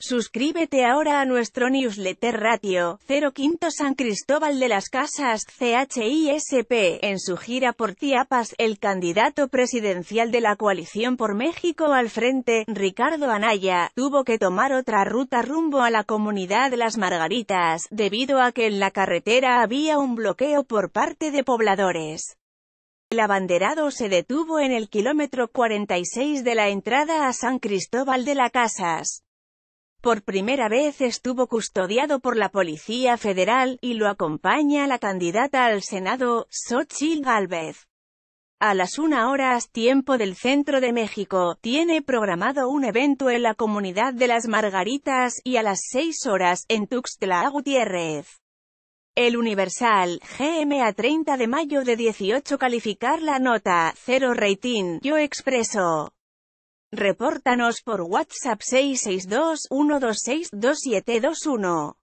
Suscríbete ahora a nuestro newsletter Ratio 05 San Cristóbal de las Casas CHISP. En su gira por Chiapas, el candidato presidencial de la coalición por México al frente, Ricardo Anaya, tuvo que tomar otra ruta rumbo a la comunidad de Las Margaritas, debido a que en la carretera había un bloqueo por parte de pobladores. El abanderado se detuvo en el kilómetro 46 de la entrada a San Cristóbal de las Casas. Por primera vez estuvo custodiado por la Policía Federal, y lo acompaña la candidata al Senado, Xochitl Galvez. A las una horas tiempo del centro de México, tiene programado un evento en la comunidad de las Margaritas, y a las seis horas, en Tuxtla Gutiérrez. El Universal, GM a 30 de mayo de 18 calificar la nota, cero rating, yo expreso. Repórtanos por WhatsApp 662-126-2721.